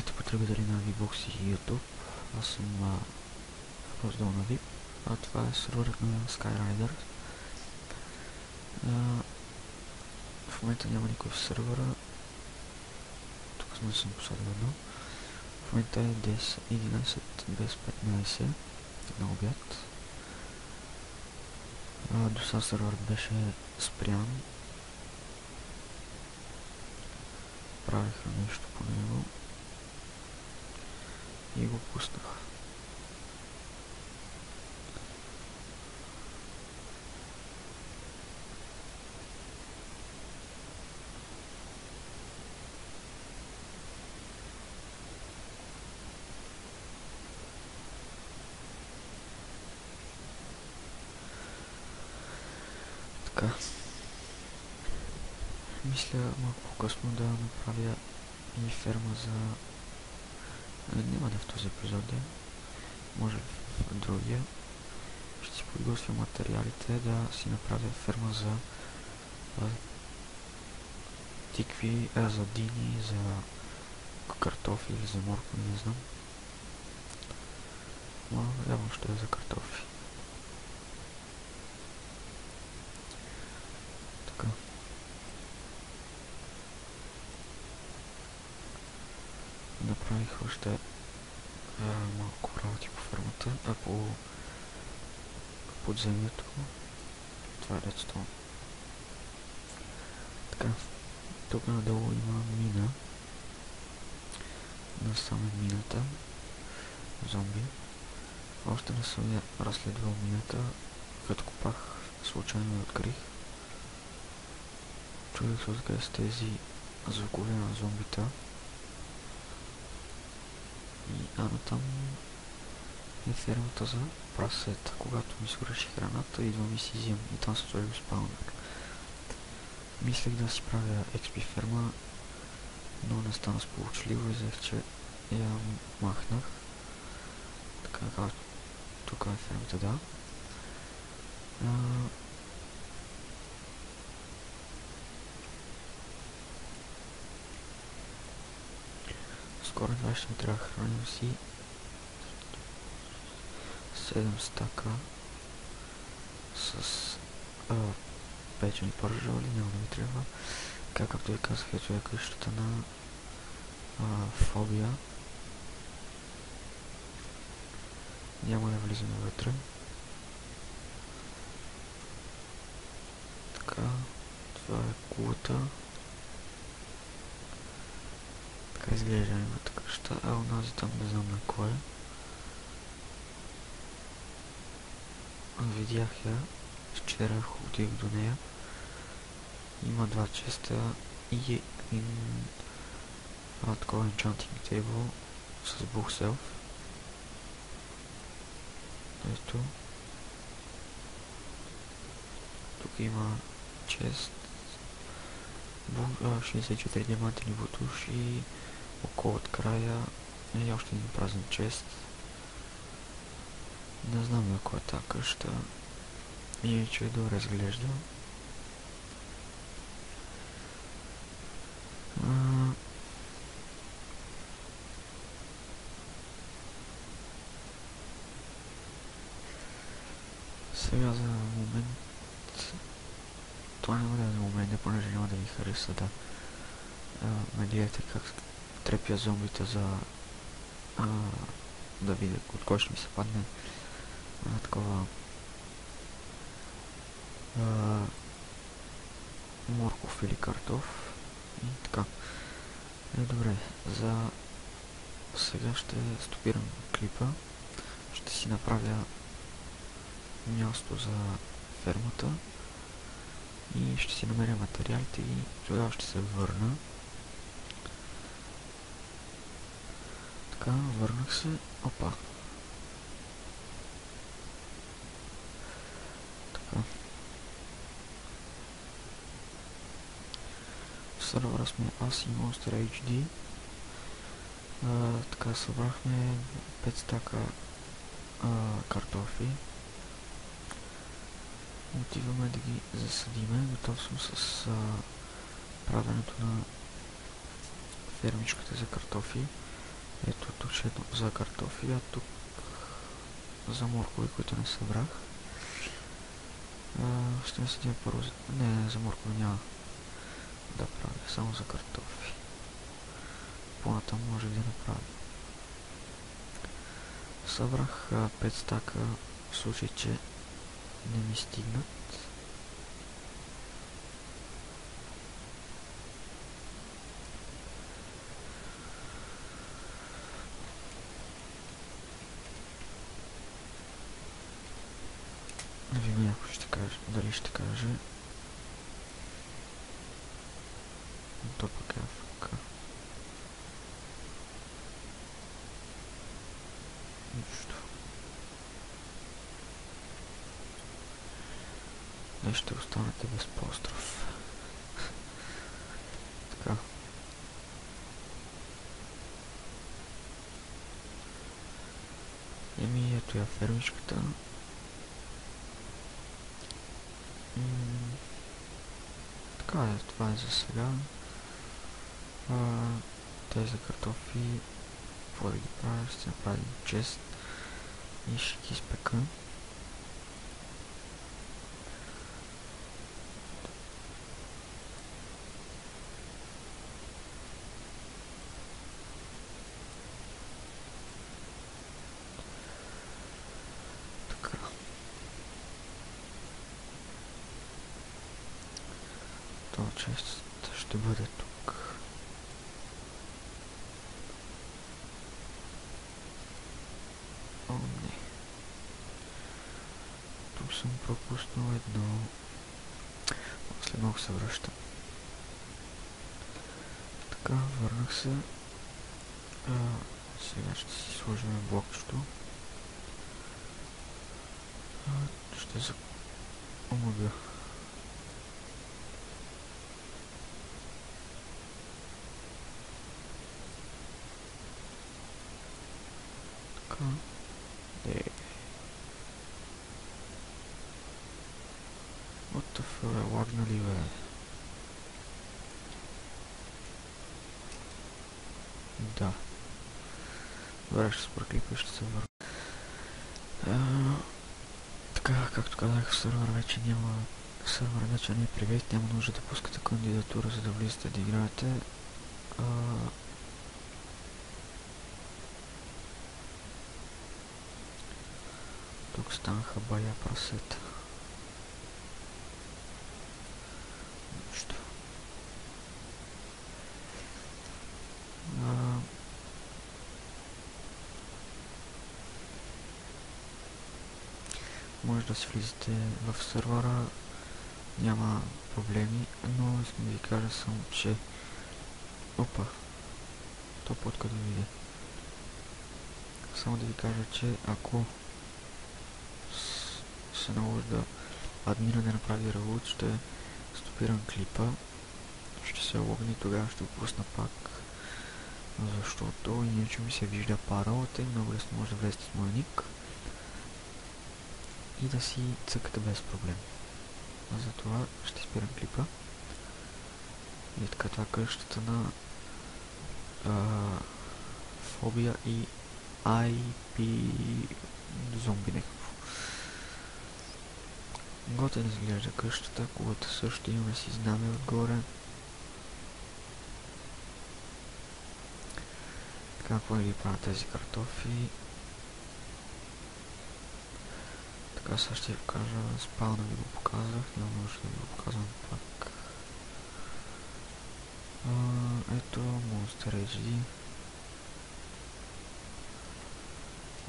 Здравейте потребители на VBOX и YouTube. Аз съм раздел на VIP, а това е серверът на Skyriders. А, в момента няма никой в сервера. Тук сме съм посадил едно. В момента е 10, 11 без 15 на обяд. А, до сега сервер беше спрян. Правиха нещо по него и го пуснах. Така. Мисля малко по-късно да направя и ферма за няма да в този епизод. Може в другия. Ще си подготвя материалите да си направя ферма за тикви, а, за дини, за картофи или за морко, не знам. Но явно ще е за картофи. Така. Направих още а, малко работи по фермата, а по подземието. Това е редстон. Така, тук надолу има мина. Насаме мината. Зомби. Още не съм я разследвал мината. Като копах, случайно я открих. Чудих се откъде с тези звукове на зомбита. И ано там е фермата за прасета. Когато ми свърши храната, идвам и си взимам. И там се сложи спаунър. Мислех да си правя XP ферма, но не стана сполучливо и взех, че я махнах. Така, тук е фермата, да. А, скоро това ще трябва да храним си 7 стака с а, печени пържоли, няма да ми трябва. Както ви казах, ето е къщата на а, фобия. Няма да влизаме вътре. Така, това е кулата. Така изглежда къща, а онази там не знам на кой е. Видях я, вчера ходих до нея. Има два честа и един а, такова enchanting table с bookself. Ето. Тук има чест 64 диамантени бутуши около от края и още един празен чест. Не знам ако е тази къща и че е добре изглежда. Сега за момент това няма да е за момент, понеже няма да ви хареса да ме гледате как трепя зомбите за а, да видя от кой ще ми се падне а, такова а, морков или картоф и така. Е, добре, за сега ще стопирам клипа. Ще си направя място за фермата и ще си намеря материалите и тогава ще се върна. Така, върнах се. Опа. Така. Сървъра сме аз и Monster HD. А, така, събрахме 5 стака а, картофи. Отиваме да ги засадиме. Готов съм с а, правенето на фермичката за картофи. Ето тук ще е за картофи, а тук за моркови, които не събрах. ще ми седим първо. Не, за моркови няма да правя, само за картофи. По-натам може да направя. Събрах 5 стака в случай, че не ми стигнат. Ви някой ще каже, дали ще каже. То пък е АФК. Нищо. Не ще останете без постров. така. Еми ето я фермичката. така е, това е за сега. А, тези картофи, какво да ги правя, ще направим чест и ще ги изпека. Ще бъде тук. О, не. Тук съм пропуснал едно. След малко се връщам. Така, върнах се. А, сега ще си сложим блокчето. Ще за... Омага. Де. What the fuck, лагнали бе? Да. Добре, ще се ще се върна. Така, както казах, сервер вече няма... Сервер вече не е привет, няма нужда да пускате кандидатура, за да влизате да играете. Тук станаха бая прасета. Може да си влизате в сервера, няма проблеми, но искам да ви кажа само, че... Опа! То под къде виде. Само да ви кажа, че ако се наложи да админа да направи револют, ще стопирам клипа, ще се логни, тогава ще го пусна пак, защото иначе ми се вижда паролата и много лесно може да влезете с моя ник и да си цъкате без проблем. Затова ще спирам клипа. И така това къщата на а, фобия и IP зомби някакво. Готен изглежда къщата, кулата също имаме си знаме отгоре. Така, какво ги правя тези картофи? Така сега ще ви покажа, спална ви го показах, няма нужда да ви го показвам пак. А, ето Monster HD.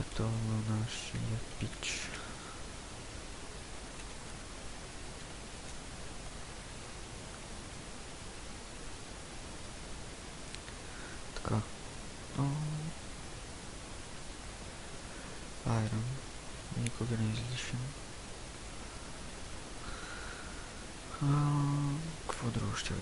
Ето нашия пич. Така. Айрон. Никога не е излишен. Какво друго ще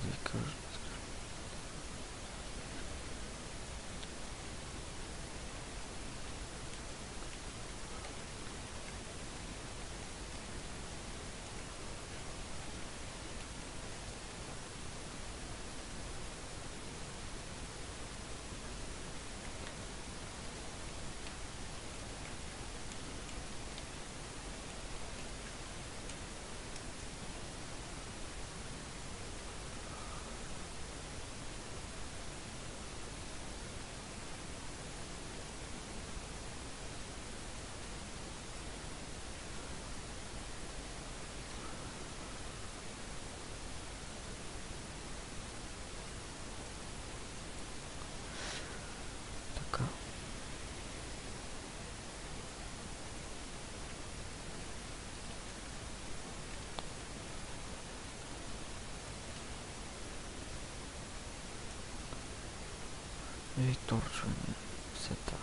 да ви кажа? Приторчване. Сета.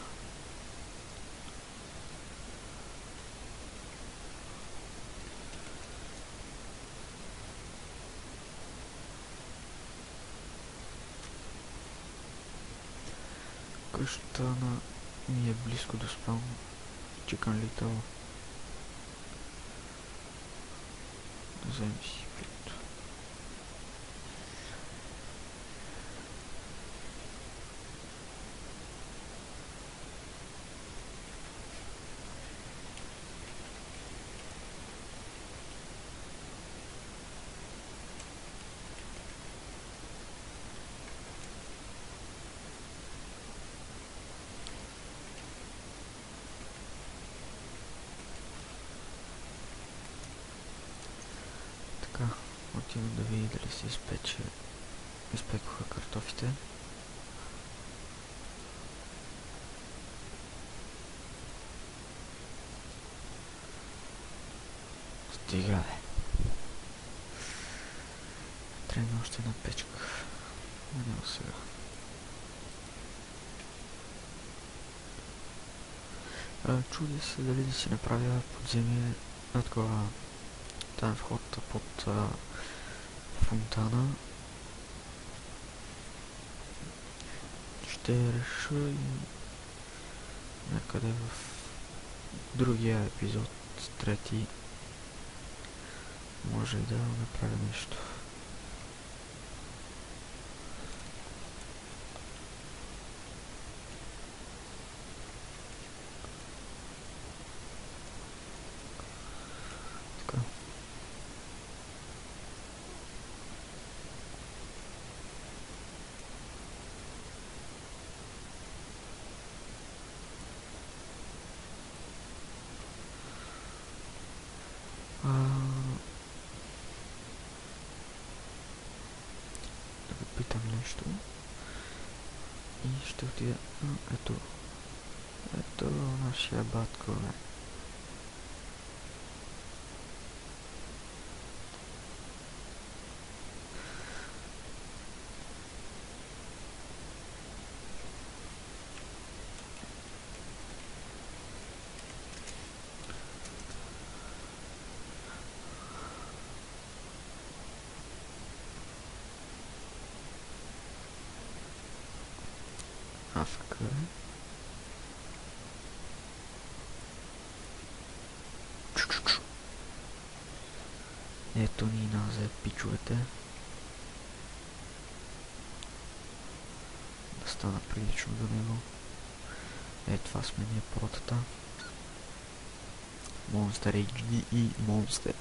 Къщата на ми е близко до спална. Chicken Little. Вземи си Така, отивам да видя дали се изпече. Изпекоха картофите. Стига, бе. Трябва още една печка. Но няма сега. А, се дали да си направя подземие на такова там вход под а, фонтана. Ще реша и някъде в другия епизод, трети, може да направя нещо. tu, tu, tu, tu naše bátkové. Чу-чу-чу. Ето ни назад, пичовете. Да стана прилично до него. Е, това сме ние протата. Monster HD и Monster.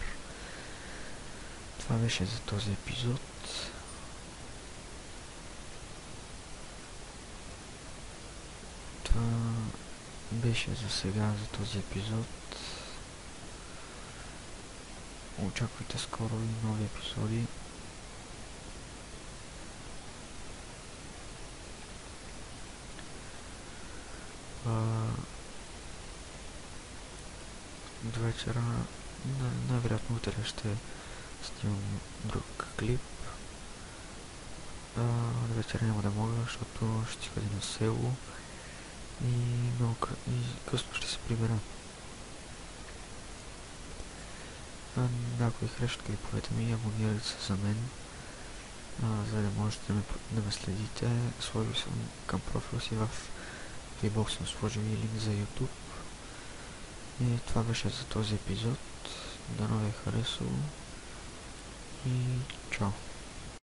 Това беше за този епизод. Това беше за сега за този епизод. Очаквайте скоро и нови епизоди. До вечера, най- най-вероятно утре ще снимам друг клип. А, до вечера няма да мога, защото ще ходя на село и много и късно ще се прибера. А, някои харесват клиповете ми, абонирайте се за мен, а, за да можете да ме, да ме следите. Сложил съм към профила си в Vbox съм сложил и линк за YouTube. И това беше за този епизод. Дано ви е харесало. И чао!